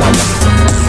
marijuana.